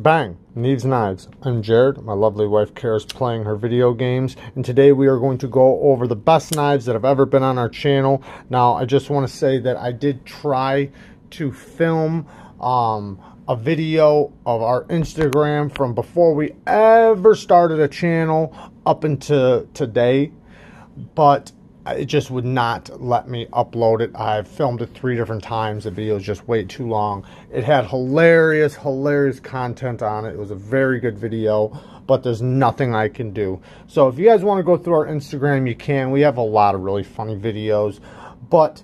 Bang! Neeves Knives. I'm Jerad. My lovely wife Kara's playing her video games, and today we are going to go over the best knives that have ever been on our channel. Now, I just want to say that I did try to film um, a video of our Instagram from before we ever started a channel up into today, but it just would not let me upload it. I've filmed it three different times. The video is just way too long. It had hilarious, hilarious content on it. It was a very good video, but there's nothing I can do. So if you guys want to go through our Instagram, you can. We have a lot of really funny videos, but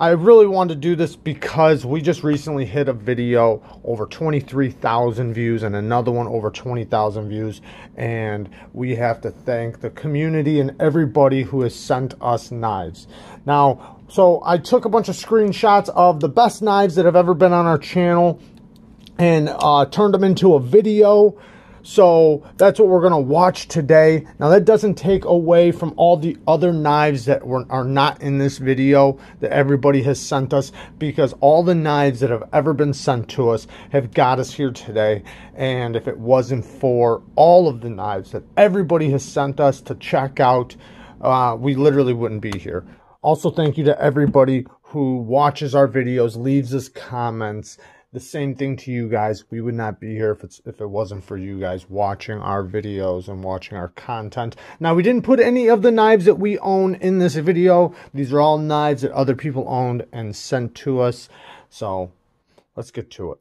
I really wanted to do this because we just recently hit a video over 23,000 views and another one over 20,000 views. And we have to thank the community and everybody who has sent us knives. Now, so I took a bunch of screenshots of the best knives that have ever been on our channel and uh, turned them into a video so that's what we're going to watch today. Now that doesn't take away from all the other knives that were, are not in this video that everybody has sent us because all the knives that have ever been sent to us have got us here today. And if it wasn't for all of the knives that everybody has sent us to check out, uh, we literally wouldn't be here. Also, thank you to everybody who watches our videos, leaves us comments, the same thing to you guys. We would not be here if it's if it wasn't for you guys watching our videos and watching our content. Now, we didn't put any of the knives that we own in this video. These are all knives that other people owned and sent to us. So, let's get to it.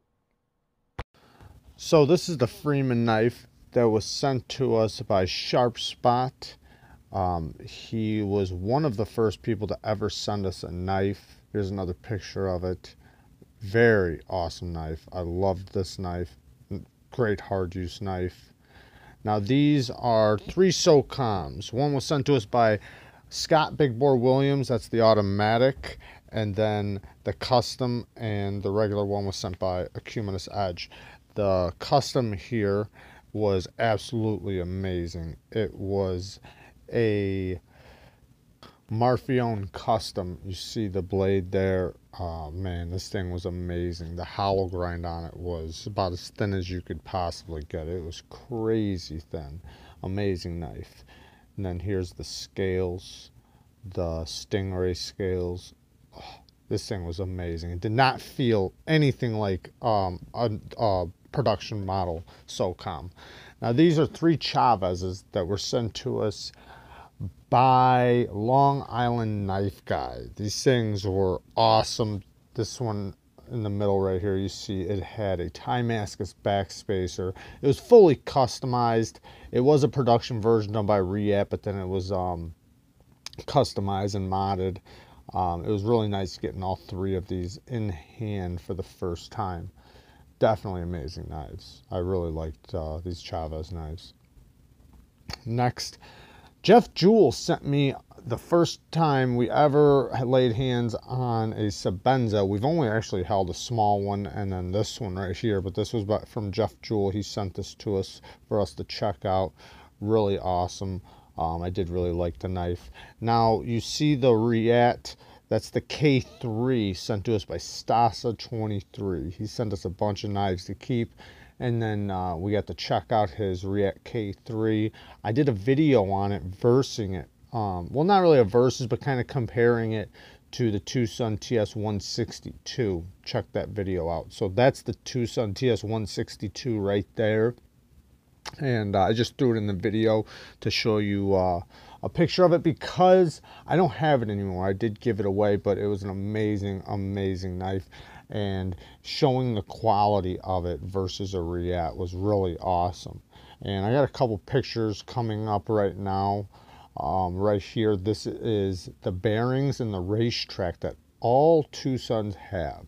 So, this is the Freeman knife that was sent to us by Sharp Spot. Um, he was one of the first people to ever send us a knife. Here's another picture of it. Very awesome knife. I loved this knife. Great hard use knife. Now these are three SOCOMs. One was sent to us by Scott Big Bore Williams. That's the automatic. And then the custom and the regular one was sent by Acuminous Edge. The custom here was absolutely amazing. It was a Marfione Custom. You see the blade there. Oh man, this thing was amazing. The hollow grind on it was about as thin as you could possibly get. It was crazy thin. Amazing knife. And then here's the scales, the Stingray scales. Oh, this thing was amazing. It did not feel anything like um, a, a production model SOCOM. Now these are three Chavezes that were sent to us by Long Island Knife Guy. These things were awesome. This one in the middle right here, you see it had a Timascus backspacer. It was fully customized. It was a production version done by Reap, but then it was um, customized and modded. Um, it was really nice getting all three of these in hand for the first time. Definitely amazing knives. I really liked uh, these Chaves knives. Next, Jeff Jewell sent me the first time we ever laid hands on a Sebenza. We've only actually held a small one and then this one right here, but this was from Jeff Jewell. He sent this to us for us to check out. Really awesome. Um, I did really like the knife. Now you see the Reate. That's the K3 sent to us by Stasa23. He sent us a bunch of knives to keep and then uh, we got to check out his Reate K3. I did a video on it, versing it. Um, well, not really a versus, but kind of comparing it to the Twosun TS162. Check that video out. So that's the Twosun TS162 right there. And uh, I just threw it in the video to show you uh, a picture of it because I don't have it anymore. I did give it away, but it was an amazing, amazing knife and showing the quality of it versus a Reate was really awesome. And I got a couple pictures coming up right now. Um, right here, this is the bearings and the racetrack that all Twosuns have.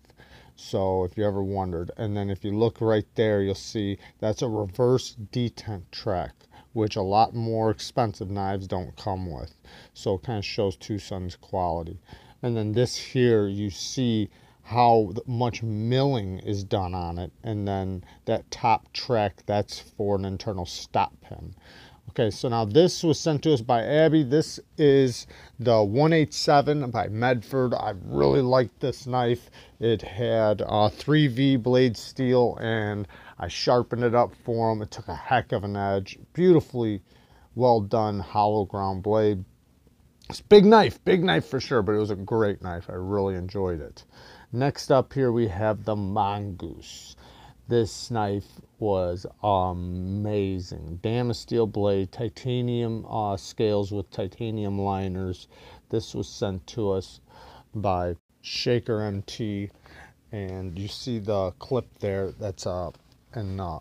So if you ever wondered, and then if you look right there, you'll see that's a reverse detent track, which a lot more expensive knives don't come with. So it kind of shows Twosun's quality. And then this here, you see how much milling is done on it and then that top track that's for an internal stop pin Okay, so now this was sent to us by Abby. This is the 187 by Medford. I really liked this knife. It had uh, 3V blade steel and I sharpened it up for him. It took a heck of an edge. Beautifully well done hollow ground blade. It's big knife, big knife for sure, but it was a great knife. I really enjoyed it. Next up here we have the Mongoose. This knife was amazing. Damasteel blade, titanium uh, scales with titanium liners. This was sent to us by Shaker MT, and you see the clip there. That's uh, and uh,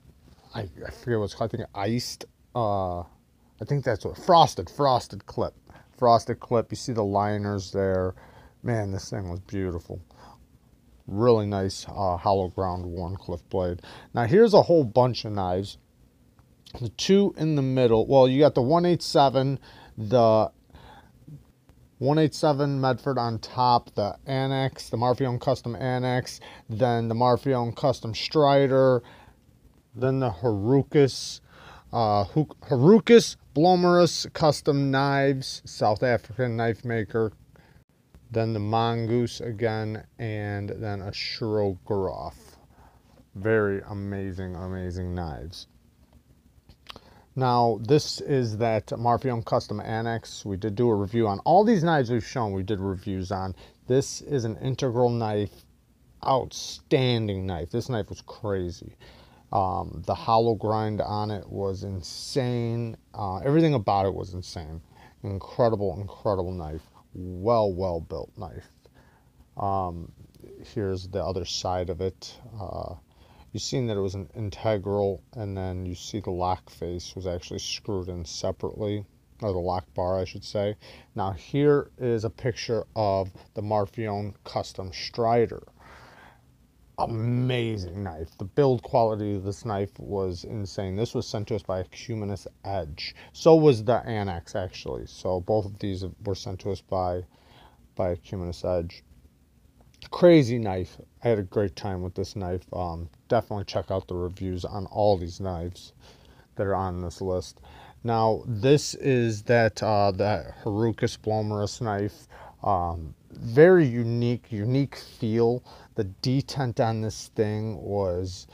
I, I forget what's called. I think iced. Uh, I think that's what frosted, frosted clip, frosted clip. You see the liners there. Man, this thing was beautiful really nice uh, hollow ground Wharncliffe blade. Now here's a whole bunch of knives. The two in the middle, well, you got the 187, the 187 Medford on top, the Annex, the Marfione Custom Annex, then the Marfione Custom Strider, then the Harukas, uh, Harukas Blomerus Custom Knives, South African knife maker, then the mongoose again, and then a Shirogorov. Very amazing, amazing knives. Now, this is that Marfione Custom Annex. We did do a review on all these knives we've shown, we did reviews on. This is an integral knife, outstanding knife. This knife was crazy. Um, the hollow grind on it was insane. Uh, everything about it was insane. Incredible, incredible knife well, well built knife. Um, here's the other side of it. Uh, you've seen that it was an integral, and then you see the lock face was actually screwed in separately, or the lock bar, I should say. Now, here is a picture of the Marfione Custom Strider amazing knife. The build quality of this knife was insane. This was sent to us by Cumanus Edge. So was the Annex, actually. So both of these were sent to us by, by Cumanus Edge. Crazy knife. I had a great time with this knife. Um, definitely check out the reviews on all these knives that are on this list. Now, this is that, uh, that Harukas Blomerus knife. Um, very unique, unique feel. The detent on this thing was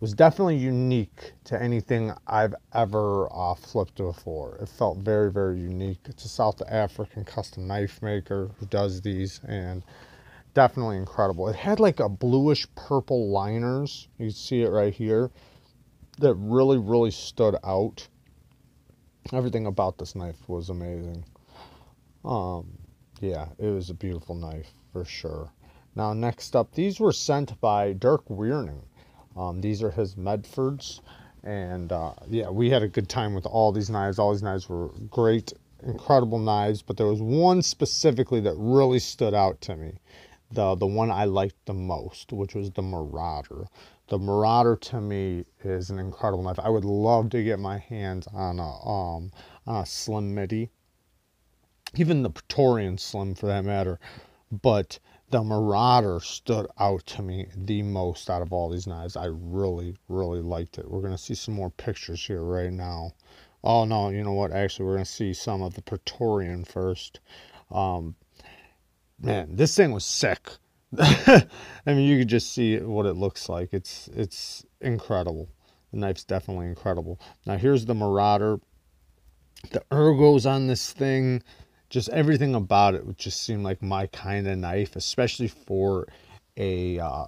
was definitely unique to anything I've ever uh, flipped before. It felt very, very unique. It's a South African custom knife maker who does these, and definitely incredible. It had like a bluish purple liners. You see it right here. That really, really stood out. Everything about this knife was amazing. Um, yeah, it was a beautiful knife for sure. Now, next up, these were sent by Dirk Wierning. Um, these are his Medfords. And uh, yeah, we had a good time with all these knives. All these knives were great, incredible knives. But there was one specifically that really stood out to me. The, the one I liked the most, which was the Marauder. The Marauder to me is an incredible knife. I would love to get my hands on a, um, on a Slim MIDI even the Praetorian Slim for that matter. But the Marauder stood out to me the most out of all these knives. I really, really liked it. We're going to see some more pictures here right now. Oh, no, you know what? Actually, we're going to see some of the Praetorian first. Um, man, this thing was sick. I mean, you could just see what it looks like. It's it's incredible. The knife's definitely incredible. Now, here's the Marauder. The ergos on this thing just everything about it would just seem like my kind of knife, especially for a uh,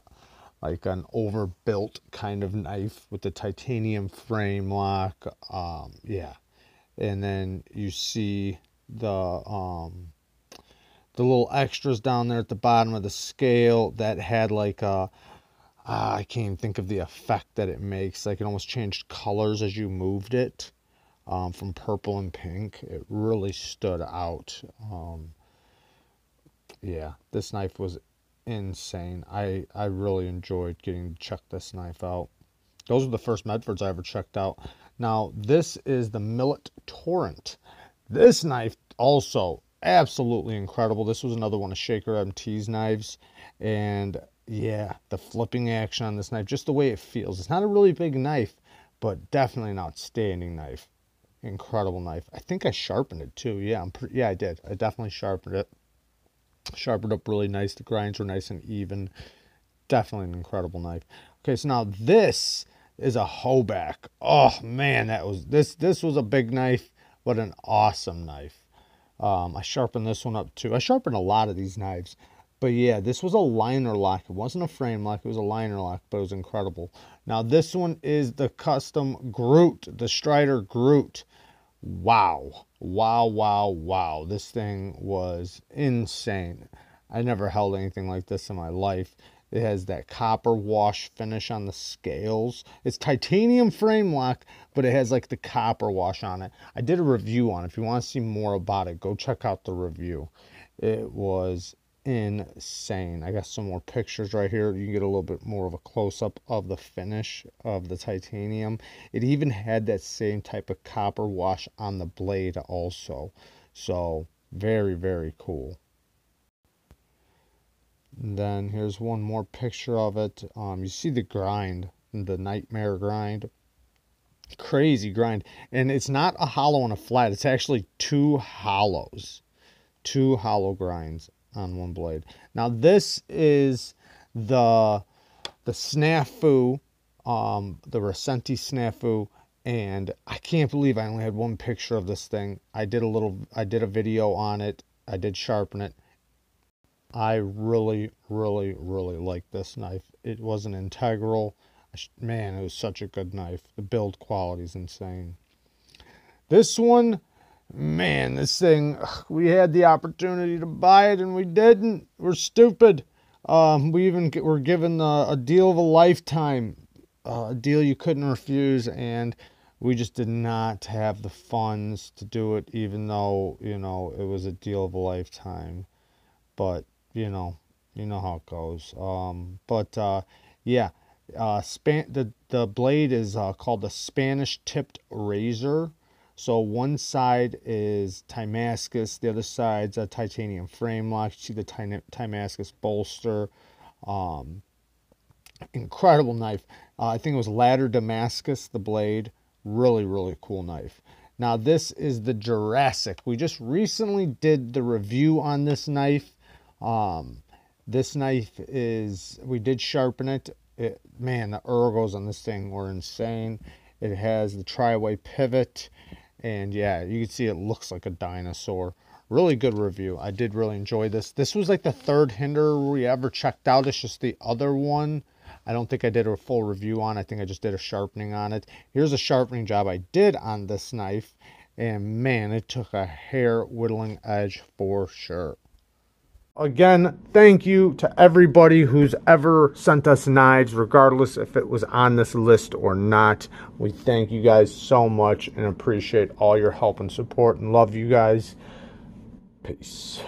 like an overbuilt kind of knife with the titanium frame lock. Um, yeah, and then you see the um, the little extras down there at the bottom of the scale that had like a uh, I can't even think of the effect that it makes. Like it almost changed colors as you moved it um, from purple and pink. It really stood out. Um, yeah, this knife was insane. I, I really enjoyed getting to check this knife out. Those are the first Medfords I ever checked out. Now, this is the Millet Torrent. This knife also absolutely incredible. This was another one of Shaker MT's knives. And yeah, the flipping action on this knife, just the way it feels. It's not a really big knife, but definitely an outstanding knife incredible knife. I think I sharpened it too. Yeah, I'm pretty, yeah, I did. I definitely sharpened it. Sharpened up really nice. The grinds were nice and even. Definitely an incredible knife. Okay, so now this is a hoback. Oh man, that was this this was a big knife, but an awesome knife. Um, I sharpened this one up too. I sharpened a lot of these knives. But yeah, this was a liner lock. It wasn't a frame lock. It was a liner lock, but it was incredible. Now this one is the custom Groot, the Strider Groot. Wow. Wow, wow, wow. This thing was insane. I never held anything like this in my life. It has that copper wash finish on the scales. It's titanium frame lock, but it has like the copper wash on it. I did a review on it. If you want to see more about it, go check out the review. It was insane. I got some more pictures right here. You can get a little bit more of a close up of the finish of the titanium. It even had that same type of copper wash on the blade also. So very, very cool. Then here's one more picture of it. Um, you see the grind, the nightmare grind. Crazy grind. And it's not a hollow and a flat. It's actually two hollows. Two hollow grinds on one blade. Now this is the the snafu, um, the Recenti snafu, and I can't believe I only had one picture of this thing. I did a little, I did a video on it. I did sharpen it. I really, really, really like this knife. It was an integral. Man, it was such a good knife. The build quality is insane. This one man, this thing, we had the opportunity to buy it and we didn't. We're stupid. Um, we even were given a, a deal of a lifetime, uh, a deal you couldn't refuse, and we just did not have the funds to do it, even though, you know, it was a deal of a lifetime. But, you know, you know how it goes. Um, but, uh, yeah, uh, span the, the blade is uh, called the Spanish tipped razor. So one side is Timascus, the other side's a titanium frame lock. You see the Timascus bolster. Um, incredible knife. Uh, I think it was Ladder Damascus, the blade. Really, really cool knife. Now this is the Jurassic. We just recently did the review on this knife. Um, this knife is, we did sharpen it. it. Man, the ergos on this thing were insane. It has the tri-way pivot and yeah you can see it looks like a dinosaur. Really good review. I did really enjoy this. This was like the third Hinderer we ever checked out. It's just the other one. I don't think i did a full review on i think i just did a sharpening on it. Here's a sharpening job i did on this knife. And man it took a hair whittling edge for sure Again, thank you to everybody who's ever sent us knives, regardless if it was on this list or not. We thank you guys so much and appreciate all your help and support and love you guys. Peace.